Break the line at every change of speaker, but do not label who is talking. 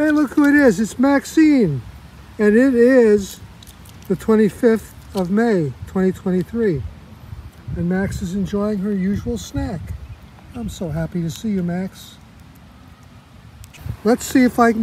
Hey, look who it is. It's Maxine. And it is the 25th of May, 2023. And Max is enjoying her usual snack. I'm so happy to see you, Max. Let's see if I can